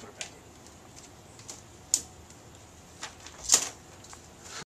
put it back.